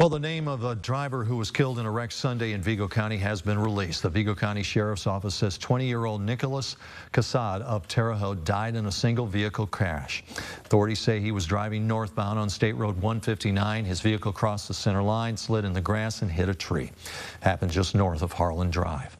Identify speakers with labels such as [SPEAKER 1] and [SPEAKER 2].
[SPEAKER 1] Well, the name of a driver who was killed in a wreck Sunday in Vigo County has been released. The Vigo County Sheriff's Office says 20-year-old Nicholas Casad of Terre Haute died in a single vehicle crash. Authorities say he was driving northbound on State Road 159. His vehicle crossed the center line, slid in the grass, and hit a tree. Happened just north of Harlan Drive.